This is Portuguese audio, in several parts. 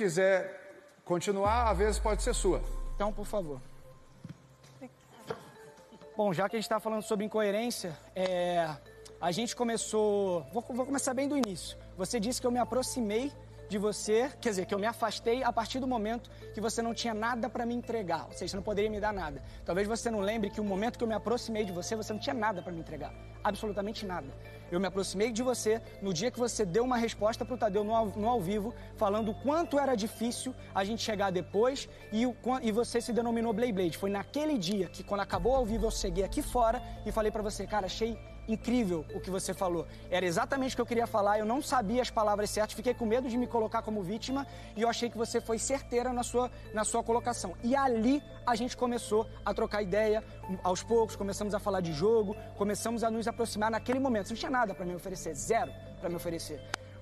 quiser continuar, a vez pode ser sua. Então, por favor. Bom, já que a gente está falando sobre incoerência, é, a gente começou. Vou, vou começar bem do início. Você disse que eu me aproximei de você, quer dizer, que eu me afastei a partir do momento que você não tinha nada para me entregar, ou seja, você não poderia me dar nada. Talvez você não lembre que o momento que eu me aproximei de você, você não tinha nada para me entregar, absolutamente nada. Eu me aproximei de você no dia que você deu uma resposta para o Tadeu no, no, ao vivo, falando o quanto era difícil a gente chegar depois e, o, e você se denominou Blade Blade. Foi naquele dia que, quando acabou ao vivo, eu cheguei aqui fora e falei para você, cara, achei incrível o que você falou. Era exatamente o que eu queria falar, eu não sabia as palavras certas, fiquei com medo de me colocar como vítima e eu achei que você foi certeira na sua, na sua colocação. E ali a gente começou a trocar ideia, aos poucos começamos a falar de jogo, começamos a nos aproximar naquele momento. Você não tinha nada para me oferecer, zero para me oferecer.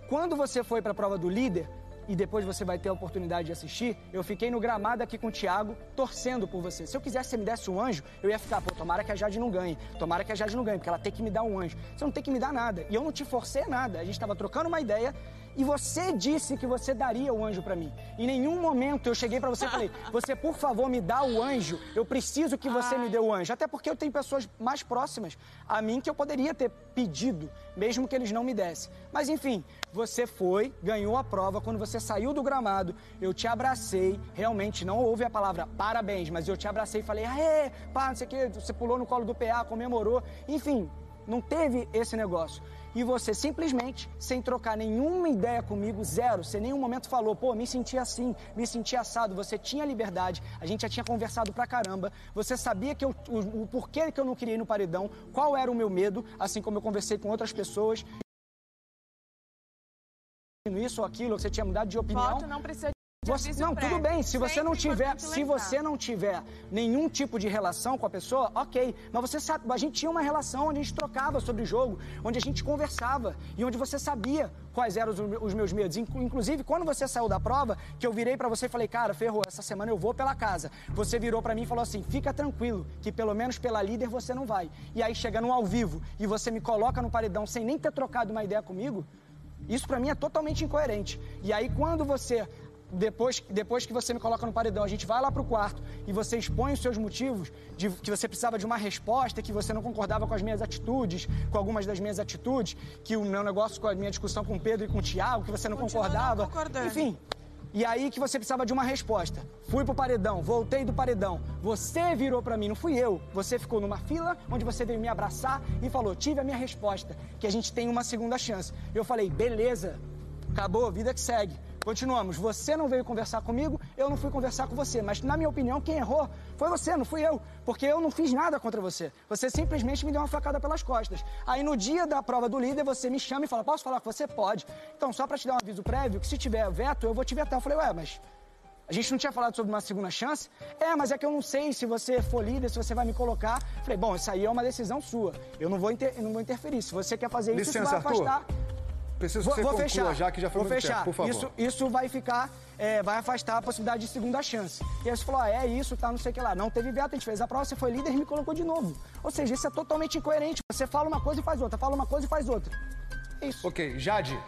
Quando você foi para a prova do líder, e depois você vai ter a oportunidade de assistir, eu fiquei no gramado aqui com o Thiago, torcendo por você. Se eu quisesse que você me desse um anjo, eu ia ficar, pô, tomara que a Jade não ganhe, tomara que a Jade não ganhe, porque ela tem que me dar um anjo. Você não tem que me dar nada. E eu não te forcei nada. A gente estava trocando uma ideia e você disse que você daria o anjo para mim. Em nenhum momento eu cheguei para você e falei: "Você, por favor, me dá o anjo. Eu preciso que você Ai. me dê o anjo". Até porque eu tenho pessoas mais próximas a mim que eu poderia ter pedido, mesmo que eles não me dessem. Mas enfim, você foi, ganhou a prova quando você saiu do gramado, eu te abracei, realmente não houve a palavra parabéns, mas eu te abracei e falei: "Aê, pá, não sei o quê", você pulou no colo do PA, comemorou. Enfim, não teve esse negócio e você simplesmente, sem trocar nenhuma ideia comigo, zero, você em nenhum momento falou, pô, me senti assim, me senti assado, você tinha liberdade, a gente já tinha conversado pra caramba, você sabia que eu, o, o porquê que eu não queria ir no paredão, qual era o meu medo, assim como eu conversei com outras pessoas isso ou aquilo, você tinha mudado de opinião. Não precisa você, não, tudo bem. Se você não tiver, se você não tiver nenhum tipo de relação com a pessoa, ok. Mas você sabe, a gente tinha uma relação onde a gente trocava sobre o jogo, onde a gente conversava e onde você sabia quais eram os, os meus medos. Inclusive, quando você saiu da prova, que eu virei para você e falei, cara, ferrou, essa semana eu vou pela casa. Você virou para mim e falou assim, fica tranquilo, que pelo menos pela líder você não vai. E aí chega no ao vivo e você me coloca no paredão sem nem ter trocado uma ideia comigo. Isso para mim é totalmente incoerente. E aí quando você depois, depois que você me coloca no paredão, a gente vai lá pro quarto e você expõe os seus motivos de que você precisava de uma resposta, que você não concordava com as minhas atitudes, com algumas das minhas atitudes, que o meu negócio com a minha discussão com o Pedro e com o Tiago, que você não Continua concordava. Não Enfim. E aí que você precisava de uma resposta. Fui pro paredão, voltei do paredão. Você virou para mim, não fui eu. Você ficou numa fila onde você veio me abraçar e falou: "Tive a minha resposta, que a gente tem uma segunda chance". Eu falei: "Beleza. Acabou, vida que segue". Continuamos. Você não veio conversar comigo, eu não fui conversar com você. Mas, na minha opinião, quem errou foi você, não fui eu. Porque eu não fiz nada contra você. Você simplesmente me deu uma facada pelas costas. Aí, no dia da prova do líder, você me chama e fala: Posso falar com você? Pode. Então, só para te dar um aviso prévio, que se tiver veto, eu vou te vetar. Eu falei: Ué, mas. A gente não tinha falado sobre uma segunda chance? É, mas é que eu não sei se você for líder, se você vai me colocar. Falei, bom, isso aí é uma decisão sua. Eu não vou, inter... não vou interferir. Se você quer fazer isso, Licença, isso vai afastar. Arthur. Preciso vou, que você vou conclua, fechar. já que já foi vou muito fechar. tempo, por favor. Isso, isso vai ficar, é, vai afastar a possibilidade de segunda chance. E aí você falou, ah, é isso, tá, não sei o que lá. Não teve veto, a gente fez a prova, você foi líder e me colocou de novo. Ou seja, isso é totalmente incoerente. Você fala uma coisa e faz outra, fala uma coisa e faz outra. É isso. Ok, Jade.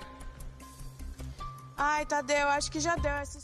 Ai, Tadeu, acho que já deu essa